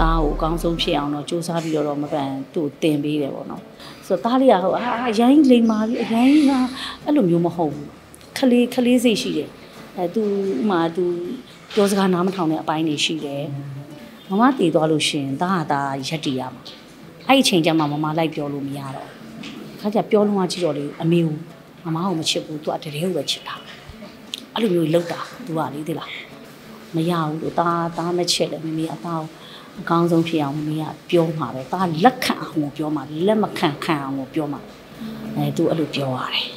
သားကိုအကောင်းဆုံးဖြစ်အောင်တော့စူးစမ်းပြီးတော့မပန်သူ့တင်ပေးတယ်ပေါ့နော်ဆိုတော့သားလေးကဟိုအာအရင်လိမ်မာပြီးအရင်ကအဲ့လိုမျိုးမဟုတ်ဘူးခလေးခလေးစိတ်ရှိတယ်အဲသူဥမာသူပြောစကားနားမထောင်တဲ့အပိုင်းတွေရှိတယ်မမတည်သွားလို့ရှင်သားဟာသားရက်တီရမှာအဲ့ဒီအချိန်ကျမှမမလိုက်ပြောလို့မရတော့ခါကျပြောလုံးဝကြည့်တော့လေအမေကိုမမကိုမချစ်ဘူးသူကတကယ်ကိုပဲချစ်တာအဲ့လိုမျိုးလောက်တာသူကလေသိလားမရဘူးလို့သားသားမချစ်လေမမေအသားကို အကောင်းဆုံးဖြစ်အောင်မမေကပြောမှာပဲသားလက်ခံအောင်ပြောမှာလက်မခံခံအောင်ပြောမှာအဲသူအဲ့လိုပြောရတယ်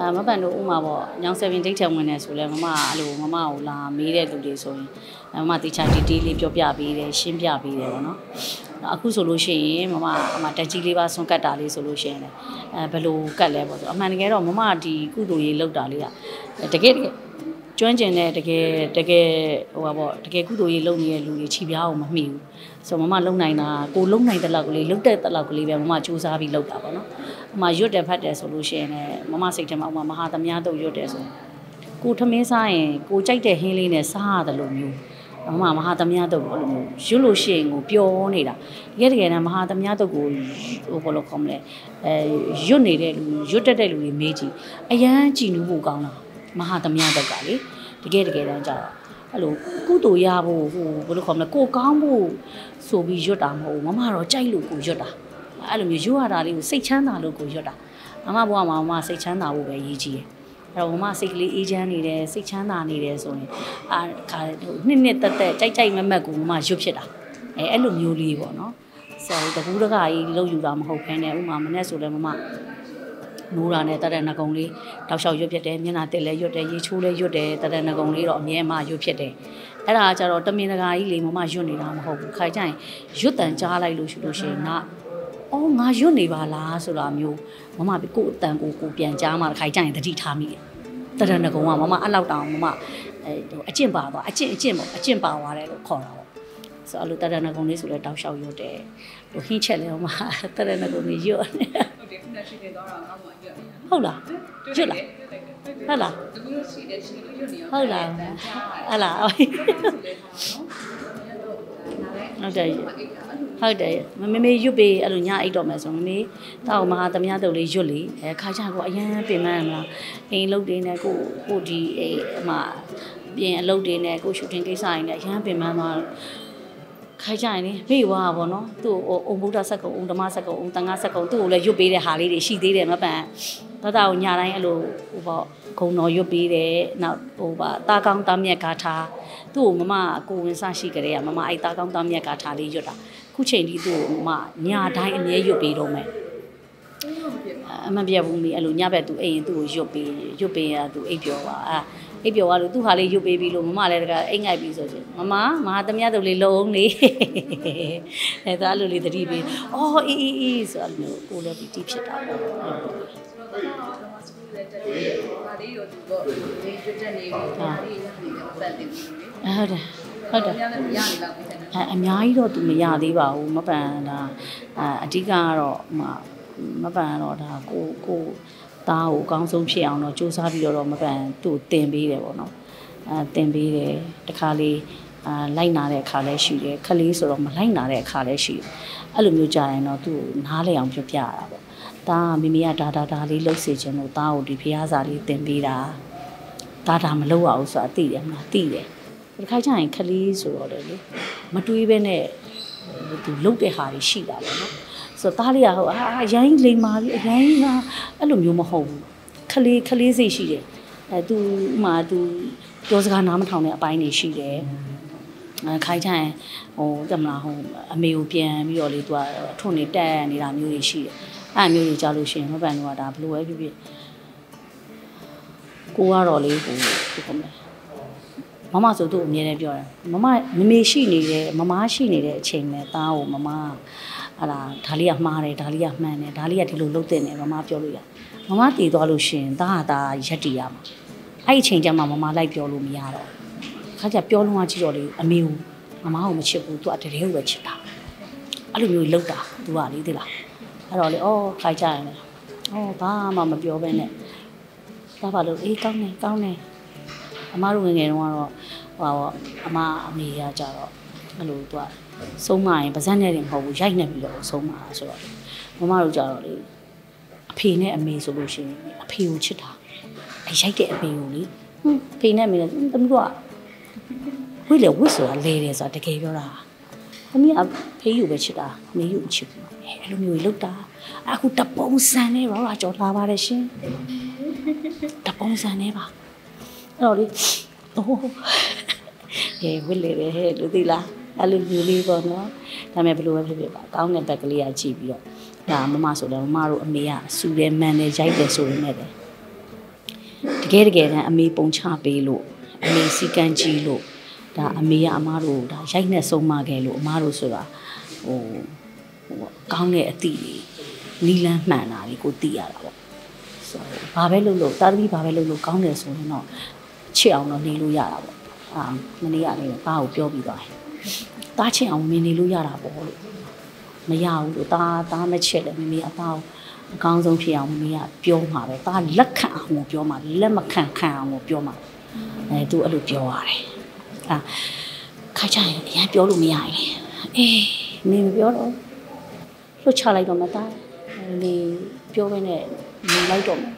အမပန်တို့ဥမာပေါ့ညောင်7ဒိတ်ထံဝင်နေဆိုလဲမမအဲ့လိုမမကိုလာမေးတဲ့လူတွေဆိုရင်မမတေချာတီတီလေးပြောပြပေးတယ်ရှင်းပြပေးတယ်ပေါ့နော်အခုဆိုလို့ရှိရင်မမအမတက်ကြီးလေးပါဆွန်ကတ်တာလေးဆိုလို့ရှိရင်လည်းအဲဘယ်လိုကတ်လဲပေါ့ဆိုအမှန်တကယ်တော့မမဒီကုသိုလ်ရေးလောက်တာလေးကတကယ်တကယ် ကျွမ်းကျင်တဲ့တကယ်တကယ်ဟိုပါပေါ့တကယ်ကုသိုလ်ရေးလုပ်နေတဲ့လူတွေခြိပြားအောင်မမိဘူးဆိုတော့မမလုံနိုင်တာကိုလုံနိုင်တဲ့လောက်ကလေးလုံတဲ့လောက်ကလေးပဲမမစူးစမ်းပြီးလုပ်တာပေါ့နော်အမရွတ်တယ်ဖတ်တယ်ဆိုလို့ရှိရင်လည်းမမစိတ်ထဲမှာဥမာမဟာသမယတုတ်ရွတ်တယ်ဆိုကိုထမင်းစားရင်ကိုကြိုက်တဲ့ဟင်းလေးနဲ့စားရတယ်လို့မျိုးမမမဟာသမယတုတ်ဘလိုမျိုးရွတ်လို့ရှိရင်ကိုပျော်နေတာတကယ်တကယ်တမ်းမဟာသမယတုတ်ကိုဟိုဘလိုခေါ်မလဲအဲရွတ်နေတဲ့လူရွတ်တတ်တဲ့လူတွေမေးကြည့်အရန်ကြည်နူးဖို့ကောင်းတာ မဟာသမ ्या တို့ကလေတကယ်တကယ်တမ်းကြာအဲ့လိုကုသိုလ်ရဖို့ဟိုဘယ်လိုခေါ်မလဲကိုကောင်းဖို့ဆိုပြီးရွတ်တာမဟုတ်ဘူးမမတော့ကြိုက်လို့ကိုရွတ်တာအဲ့လိုမျိုးရွတ်ရတာလေးကိုစိတ်ချမ်းသာလို့ကိုရွတ်တာမမဘွားမှာမမစိတ်ချမ်းသာဖို့ပဲရည်ကြီးတယ်အဲ့တော့မမစိတ်ကလေးအေးချမ်းနေတယ်စိတ်ချမ်းသာနေတယ်ဆိုရင်အာခါဟိုနှစ်နှစ်တက်တက်ကြိုက်ကြိုက်မမက်ကိုမမရွတ်ဖြစ်တာအဲအဲ့လိုမျိုးလေးပေါ့နော်ဆိုတော့တကူတကကြီးလှုပ်ယူတာမဟုတ်ဘဲနဲ့ဥမာမနဲ့ဆိုလဲမမ နိုးတာနဲ့တတဲ့ငကုံလေးတောက်လျှောက်ရွတ်ဖြစ်တယ်မျက်နှာတက်လဲရွတ်တယ်ရေချိုးလဲရွတ်တယ်တတဲ့ငကုံလေးတော့အမြဲမှရွတ်ဖြစ်တယ်အဲ့ဒါကကြတော့တမင်တကာကြီးလေမမရွတ်နေတာမဟုတ်ဘူးခိုင်ကြရင်ရွတ်တန်ကြားလိုက်လို့ရှိလို့ရှိရင်ငါအော်ငါရွတ်နေပါလားဆိုတာမျိုးမမကိုကိုအတန်ကိုကိုပြန်ကြားမှခိုင်ကြရင်တတိထားမိတယ်တတဲ့ငကုံကမမအဲ့လောက်တောင်မမအဲဟိုအကျင့်ပါသွားအကျင့်အကျင့်ပေါ့အကျင့်ပါသွားတယ်လို့ခေါ်တာပေါ့ဆိုအဲ့လိုတရဏဂုံလေးဆိုလဲတောက်လျှောက်ရွတ်တယ်ဟိုဟင်းချက်လဲဟိုမှာတရဏဂုံလေးရွတ်နေဟု တ်တယ်ခုနရှိတယ်တော့ငါ့ဘောအရွက်နေတာဟုတ်လားရွတ်လားဟုတ်လားတကူလို့ရှိတယ်ရှိလို့ရွက်နေရောဟုတ်လားတန်ကြားပါဟုတ်လားဆိုလေထားနော်ဟုတ်တယ်ဟုတ်တယ်မမေမေရွတ်ပေးအဲ့လိုညအိတ်တော့မယ်ဆိုမမေတောက်မဟာသမ ्या တုပ်လေးရွတ်လေအဲခါကြကိုအရန်ပင်မမလားအိမ်လုတ်တွေနဲ့ကိုကိုဒီအိမ်အမပြင်အလုတ်တွေနဲ့ကိုရှူတင်ကိစ္စတွေနဲ့အရန်ပင်မသွား ခိုင်ကြရင်လေမေ့ွားပါဘောနော်သူ့ဟိုအုံဗုဒ္ဓဆက်ကုံအုံဓမ္မဆက်ကုံအုံတန်ခါဆက်ကုံသူ့ကိုလည်းရွတ်ပေးတဲ့ဟာလေးတွေရှိသေးတယ်မပန်တော်တော်ညာတိုင်းအဲ့လိုဟိုပေါ့ဂုံတော်ရွတ်ပေးတယ်နောက်ဟိုပါတာကောင်းတာမြက်ကားထားသူ့ကိုမမကိုဝင်စရှိကြတဲ့ကမမအဲ့တာကောင်းတာမြက်ကားထားလေးရွတ်တာခုချိန်ဒီသူ့ကိုမမညာတိုင်းအမြဲရွတ်ပေးတော့မယ်အမပြတ်ဘူးမီအဲ့လိုညဘက်သူအိမ်ရင်သူ့ကိုရွတ်ပေးရွတ်ပေးရသူအိပ်ပျော်ပါအဲ့ အိပ်ပျော်သွားလို့သူ့ဟာလေးရွတ်ပေးပြီးလို့မမလည်းတကအိမ်ငိုက်ပြီးဆိုချင်းမမမဟာသမ ्या တို့လေးလုံးလေးအဲဒါလိုလေးတတိပေးအော်အေးအေးအေးဆိုအဲ့လိုမျိုးကိုလည်းပီတိဖြစ်တာပေါ့တော့တော့စကူလည်းတက်တယ်။ဒါလေးရောသူတော့ဒီကျွတ်တက်နေပြီ။ဒါလေးရနေတယ်ပတ်တယ်ဘူးလေအဲဟုတ်တယ်။ဟုတ်တယ်ညလည်းမရနေတော့ဘူးတဲ့အဲအများကြီးတော့သူမရသေးပါဘူးမပန်တာအဲအဓိကကတော့မမပန်တော့ဒါကိုကို သားကိုအကောင်းဆုံးဖြစ်အောင်တော့စူးစမ်းပြီးတော့မပန်သူ့တင်ပေးတယ်ပေါ့နော်အဲတင်ပေးတယ်တခါလေးအာလိုက်နာတဲ့အခါလည်းရှိတယ်ခလေးဆိုတော့မလိုက်နာတဲ့အခါလည်းရှိတယ်အဲ့လိုမျိုးကြာရင်တော့သူ့ကိုနားလေအောင်ပြောပြရတာပေါ့ဒါကမိမိကဒါဒါဒါလေးလှုပ်စေခြင်းလို့သားကိုဒီဖျားစာလေးတင်ပေးတာဒါဒါမလုပ်ရဘူးဆိုတာသိတယ်မလားသိတယ်ဒီခိုက်ကြရင်ခလေးဆိုတော့လေလေမတွေးပဲနဲ့သူလုတ်တဲ့ဟာတွေရှိတာပေါ့နော် ဆိုတော့သားလေးကဟိုအာအရင်လိမ်မာပြီးအရင်ကအဲ့လိုမျိုးမဟုတ်ဘူးခလေးခလေးစိတ်ရှိတယ်အဲသူဥမာသူပြောစကားနားမထောင်တဲ့အပိုင်းတွေရှိတယ်အဲခိုက်ကြရင်ဟိုတမလားဟိုအမေကိုပြန်ပြီးတော့လေသူကအထွန်းနေတက်နေတာမျိုးတွေရှိတယ်အဲ့မျိုးတွေကြားလို့ရှိရင်မပန်တော့ဒါဘလို့ပဲဖြစ်ဖြစ်ကိုကတော့လေဟိုဒီကမဲ့မမဆိုသူ့ကိုအမြဲတမ်းပြောတယ်မမမမေရှိနေတယ်မမရှိနေတဲ့အချိန်နဲ့သားကိုမမ ဟာလာဒါလေးကမှားတယ်ဒါလေးကမှန်တယ်ဒါလေးကဒီလိုလုပ်တဲ့နေမမပြောလို့ရမမတည်သွားလို့ရှင်သားဟာသားရက်တီရမှာအဲ့ဒီအချိန်ကျမှမမလိုက်ပြောလို့မရတော့ခါကျပြောလုံးဝကြည့်တော့လေအမေကိုမမကိုမချစ်ဘူးသူကတကယ်ကိုပဲချစ်တာအဲ့လိုမျိုးလုပ်တာသူကလေသိလားအဲ့တော့လေအော်ခိုက်ကြရင်လေအော်ဘာမှမပြောဘဲနဲ့သားပါလို့အေးကောင်းတယ်ကောင်းတယ်အမတို့ငယ်ငယ်တုန်းကတော့ဟိုပါအမအမေကကြတော့ အဲ့လိုသူကဆုံးမရင်ပါဇက်နဲ့တင်မဟုတ်ဘူးရိုက်နေပြီလို့ဆုံးမတာဆိုတော့မမတို့ကြတော့လေအဖေနဲ့အမေဆိုလို့ရှိရင်အဖေကိုချစ်တာအရိုက်တဲ့အဖေကိုလေဟွန်းအဖေနဲ့အမေနဲ့တမီးတို့ကဝိလေဝစ်ဆိုတာလဲတယ်ဆိုတာတကယ်ပြောတာသမီးကဖေးယူပဲချစ်တာအမေယူမချစ်ဘူးအဲ့လိုမျိုးလောက်တာအခုတပုံစံနဲ့ဘာလာကြော်လာပါတယ်ရှင်တပုံစံနဲ့ပါအဲ့တော့လေအိုးရေဝိလေပဲဟဲ့လူသိလား အဲ့လိုမျိုးလေးပေါ့နော်ဒါပေမဲ့ဘယ်လိုပဲဖြစ်ဖြစ်ပါကောင်းတဲ့ဘက်ကလေးကကြည့်ပြီးတော့ဒါမမဆိုတော့မမတို့အမေကစူတယ်မန်တယ်ရိုက်တယ်ဆိုရင်လည်းတကယ်တကယ်တမ်းအမေပုံချပေးလို့အမေစီကံကြီးလို့ဒါအမေကအမတို့ဒါရိုက်နဲ့ဆုံးမခဲ့လို့အမတို့ဆိုတာဟိုဟိုကောင်းတဲ့အသည့်နီလန်းမှန်တာလေးကိုသိရတာပေါ့ဆိုတော့ဘာပဲလုပ်လို့တာသမီဘာပဲလုပ်လို့ကောင်းတယ်ဆိုရင်တော့ချစ်အောင်တော့နေလို့ရတာပေါ့ အာမနေ့ကလည်းဘာကိုပြောပြီးသွားတယ်တားချစ်အောင်မင်းနေလို့ရတာပေါ့လို့မရဘူးလို့တာတာမချစ်လည်းမမေအပေါအကောင်းဆုံးဖြစ်အောင်မမေကပြောမှာပဲတာလက်ခံအောင်ကိုပြောမှာလက်မခံခံအောင်ကိုပြောမှာအဲသူအဲ့လိုပြောရတယ်အာခါကြရင်အရင်ပြောလို့မရရင်လေအေးမင်းမပြောတော့လွတ်ချလိုက်တော့မသားလေပြောပဲနဲ့နေလိုက်တော့မယ်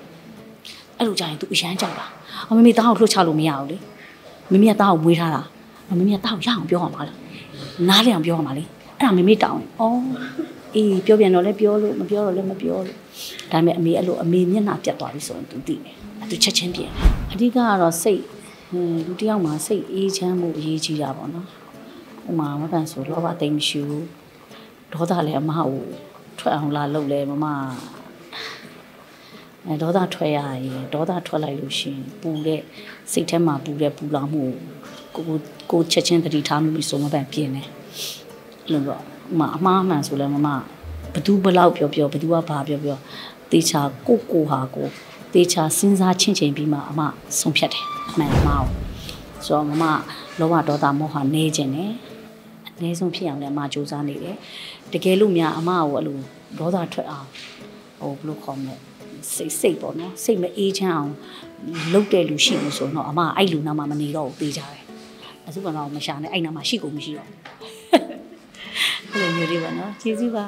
အဲ့လိုကြရင် तू အရန်ကြောက်တာအမမေသားကိုလွတ်ချလို့မရဘူးလေ မမေကသားကိုမွေးထားတာအမမေကသားကိုရအောင်ပြောအောင်ပါလားနားလည်အောင်ပြောအောင်ပါလေအဲ့ဒါမမေတောင်းရင်ဩအေးပြောပြန်တော့လဲပြောလို့မပြောတော့လဲမပြောလို့ဒါပေမဲ့အမေအဲ့လိုအမေမျက်နှာပြတ်သွားပြီဆိုရင် तू သိတယ်အဲ့ तू ချက်ချင်းပြင်အဓိကကတော့စိတ်ဟင်းလူတစ်ယောက်မှာစိတ်အေးချမ်းမှုအရေးကြီးတာပေါ့နော်ဥမာမပန်ဆိုလောဘတိတ်မရှိဘူးဒေါသလည်းအမကိုထွက်အောင်လာလုပ်လဲမမ အဲဒေါသထွက်ရရင်ဒေါသထွက်လိုက်လို့ရှိရင်ပူတဲ့စိတ်ထဲမှာပူတဲ့ပူလောင်မှုကိုကိုကိုချက်ချင်းတတိထားမှုဆိုမပန်ပြင်းတယ်အဲ့လိုတော့ဥမာအမှားမှန်ဆိုလဲမမဘသူဘလောက်ပြောပြောဘသူကဘာပြောပြောတေချာကိုကိုဟာကိုတေချာစဉ်းစားချင်းချင်းပြီးမှအမဆုံးဖြတ်တယ်အမှန်အမှားကိုဆိုတော့မမလောဘဒေါသမောဟနေခြင်းနဲ့အနည်းဆုံးဖြစ်အောင်လည်းအမစူးစမ်းနေတယ်တကယ်လို့များအမကိုအဲ့လိုဒေါသထွက်အောင်ဟိုဘယ်လိုခေါ်မလဲ စိတ်စိတ်ပေါ့နော်စိတ်မအေးချမ်းအောင်လုပ်တဲ့လူရှိလို့ဆိုတော့အမအဲ့လူနာမှမနေတော့ဘူးပေးကြတယ်အစုကတော့မရှာနဲ့အဲ့နာမှရှိကုန်မရှိတော့ဘူးအဲ့လိုမျိုးလေးပါနော်ကျေးဇူးပါ